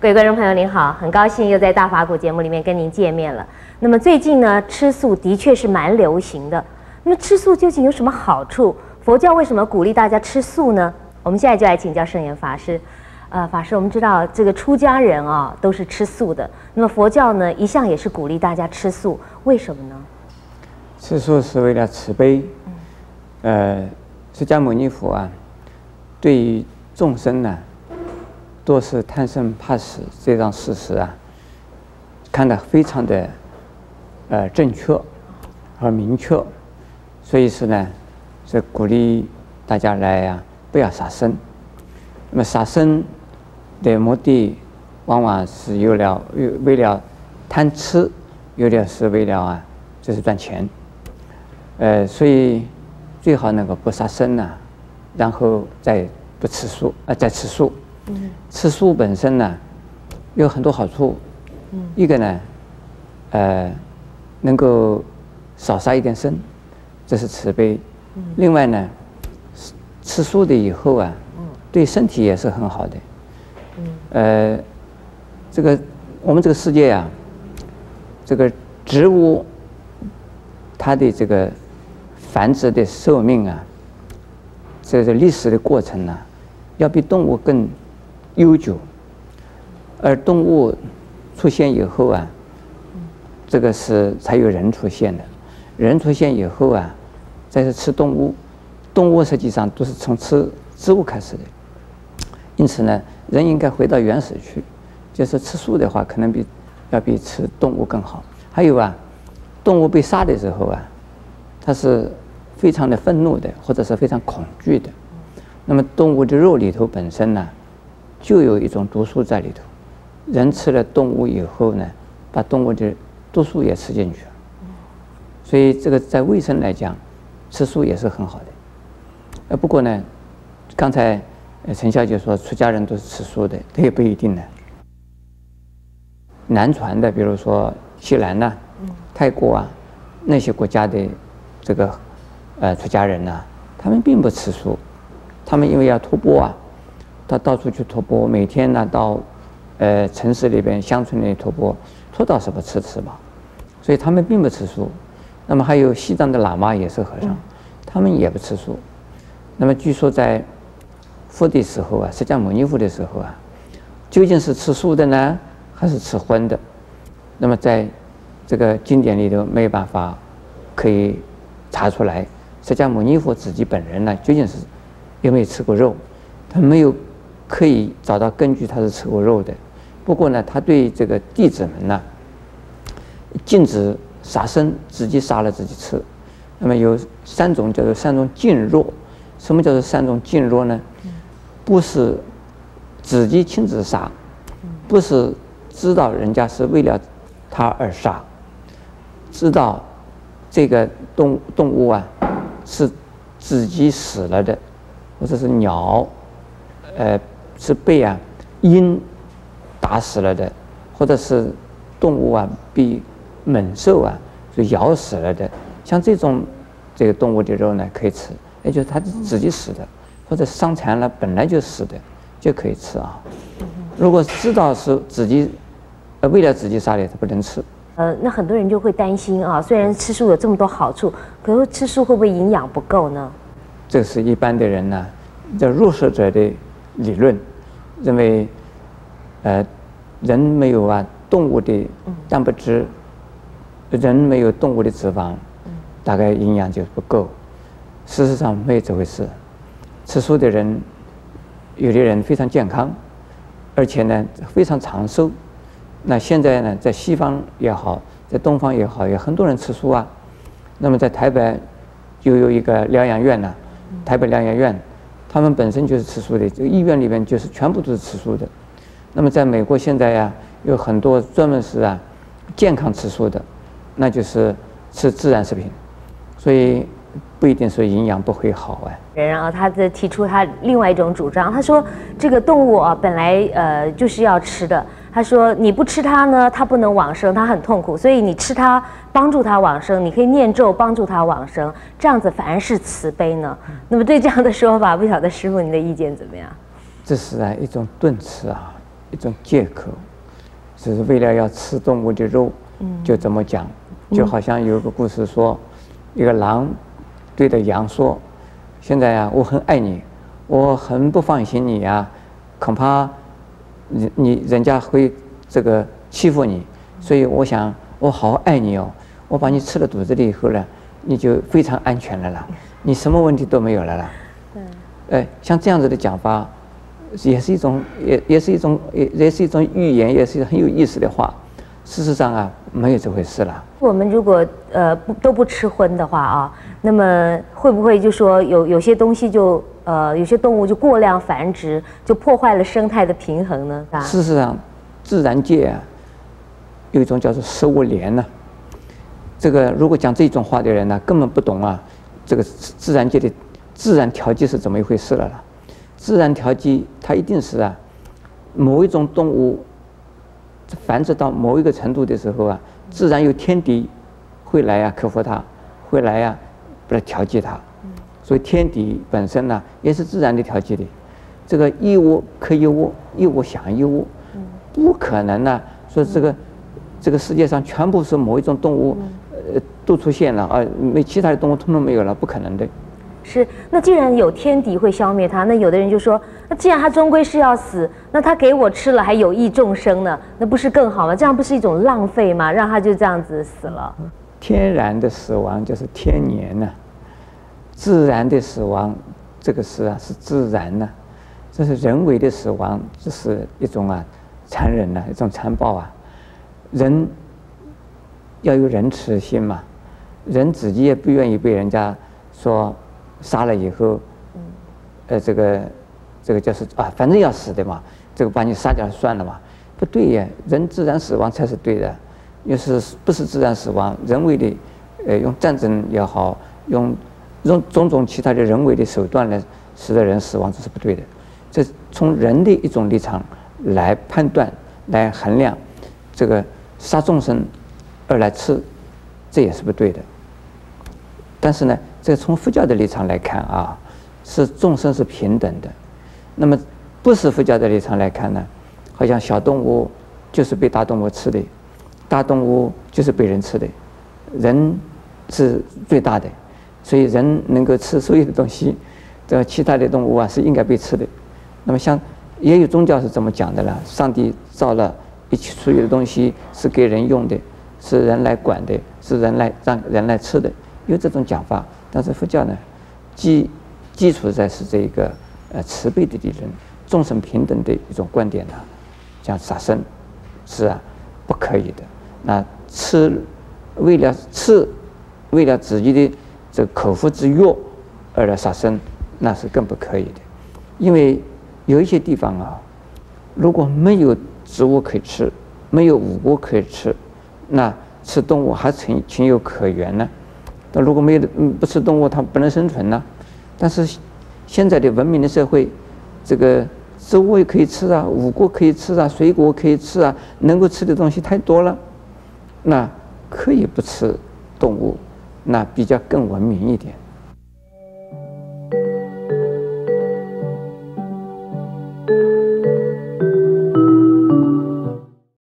各位观众朋友，您好，很高兴又在大法古节目里面跟您见面了。那么最近呢，吃素的确是蛮流行的。那么吃素究竟有什么好处？佛教为什么鼓励大家吃素呢？我们现在就来请教圣严法师。呃，法师，我们知道这个出家人啊都是吃素的。那么佛教呢，一向也是鼓励大家吃素，为什么呢？吃素是为了慈悲。呃，释迦牟尼佛啊，对于众生呢。都是贪生怕死这张事实啊，看得非常的呃正确而明确，所以说呢，是鼓励大家来啊，不要杀生。那么杀生的目的，往往是有了为为了贪吃，有的是为了啊，就是赚钱。呃，所以最好能够不杀生呢，然后再不吃素啊，再吃素。吃素本身呢，有很多好处。一个呢，呃，能够少杀一点生，这是慈悲。另外呢，吃素的以后啊，对身体也是很好的。呃，这个我们这个世界啊，这个植物它的这个繁殖的寿命啊，这个历史的过程呢，要比动物更。悠久，而动物出现以后啊，这个是才有人出现的。人出现以后啊，再是吃动物，动物实际上都是从吃植物开始的。因此呢，人应该回到原始去，就是吃素的话，可能比要比吃动物更好。还有啊，动物被杀的时候啊，它是非常的愤怒的，或者是非常恐惧的。那么动物的肉里头本身呢？就有一种毒素在里头，人吃了动物以后呢，把动物的毒素也吃进去了，所以这个在卫生来讲，吃素也是很好的。呃，不过呢，刚才陈小姐说出家人都是吃素的，这也不一定呢。南传的，比如说西南呐、泰国啊那些国家的这个呃出家人呢，他们并不吃素，他们因为要托钵啊。他到处去托钵，每天呢到，呃城市里边、乡村里托钵，托到什么吃吃吧，所以他们并不吃素。那么还有西藏的喇嘛也是和尚，他们也不吃素。那么据说在佛的时候啊，释迦牟尼佛的时候啊，究竟是吃素的呢，还是吃荤的？那么在这个经典里头没有办法可以查出来，释迦牟尼佛自己本人呢，究竟是有没有吃过肉？他没有。可以找到根据，他是吃过肉的。不过呢，他对这个弟子们呢，禁止杀生，自己杀了自己吃。那么有三种叫做三种禁弱。什么叫做三种禁弱呢？不是自己亲自杀，不是知道人家是为了他而杀，知道这个动动物啊是自己死了的，或者是鸟，呃。是被啊鹰打死了的，或者是动物啊被猛兽啊就咬死了的，像这种这个动物的肉呢可以吃，也就是它自己死的，或者伤残了本来就死的就可以吃啊。如果知道是自己呃为了自己杀的，它不能吃。呃，那很多人就会担心啊，虽然吃素有这么多好处，可是吃素会不会营养不够呢？这是一般的人呢，叫弱势者的理论。认为，呃，人没有啊动物的蛋白质，人没有动物的脂肪，大概营养就不够。事实上没有这回事。吃素的人，有的人非常健康，而且呢非常长寿。那现在呢，在西方也好，在东方也好，有很多人吃素啊。那么在台北就有一个疗养院呢，台北疗养院，他们本身就是吃素的，这个医院里面就是全部都是吃素的。那么在美国现在呀，有很多专门是啊健康吃素的，那就是吃自然食品，所以不一定说营养不会好啊。然后他在提出他另外一种主张，他说这个动物啊本来呃就是要吃的，他说你不吃它呢，它不能往生，它很痛苦，所以你吃它帮助它往生，你可以念咒帮助它往生，这样子反而是慈悲呢。那么对这样的说法，不晓得师傅您的意见怎么样？这是啊一种顿词啊，一种借口，只是为了要吃动物的肉，就怎么讲，就好像有一个故事说，一个狼对着羊说。现在啊，我很爱你，我很不放心你呀，恐怕你你人家会这个欺负你，所以我想我好爱你哦，我把你吃了肚子里以后呢，你就非常安全了啦，你什么问题都没有了啦。对。哎，像这样子的讲法，也是一种也也是一种也也是一种寓言，也是很有意思的话。事实上啊，没有这回事了。我们如果呃不都不吃荤的话啊，那么会不会就说有有些东西就呃有些动物就过量繁殖，就破坏了生态的平衡呢？事实上，自然界啊有一种叫做食物链呢。这个如果讲这种话的人呢，根本不懂啊，这个自然界的自然调节是怎么一回事了啦？自然调节它一定是啊某一种动物。繁殖到某一个程度的时候啊，自然有天敌会来啊克服它，会来啊来调节它。所以天敌本身呢也是自然的调节的。这个一窝克一窝，一窝降一窝，不可能呢说这个这个世界上全部是某一种动物呃都出现了而没其他的动物通通没有了，不可能的。是，那既然有天敌会消灭它，那有的人就说，那既然它终归是要死，那它给我吃了还有益众生呢，那不是更好吗？这样不是一种浪费吗？让它就这样子死了。天然的死亡就是天年呢，自然的死亡，这个是啊是自然呢，这是人为的死亡，这是一种啊残忍呢，一种残暴啊。人要有仁慈心嘛，人自己也不愿意被人家说。杀了以后，呃，这个，这个就是啊，反正要死的嘛，这个把你杀掉算了嘛，不对呀，人自然死亡才是对的，要是不是自然死亡，人为的，呃，用战争也好，用用种种其他的人为的手段来使得人死亡，这是不对的。这从人的一种立场来判断、来衡量，这个杀众生而来吃，这也是不对的。但是呢。这从佛教的立场来看啊，是众生是平等的。那么不是佛教的立场来看呢，好像小动物就是被大动物吃的，大动物就是被人吃的，人是最大的，所以人能够吃所有的东西，这其他的动物啊是应该被吃的。那么像也有宗教是这么讲的了，上帝造了一切所有的东西是给人用的，是人来管的，是人来让人来吃的，有这种讲法。但是佛教呢，基基础在是这一个呃慈悲的理论，众生平等的一种观点呢，像杀生是啊不可以的。那吃为了吃，为了自己的这口腹之欲而来杀生，那是更不可以的。因为有一些地方啊，如果没有植物可以吃，没有五谷可以吃，那吃动物还情情有可原呢。那如果没有不吃动物，它不能生存呢。但是现在的文明的社会，这个植物也可以吃啊，五谷可以吃啊，水果可以吃啊，能够吃的东西太多了，那可以不吃动物，那比较更文明一点。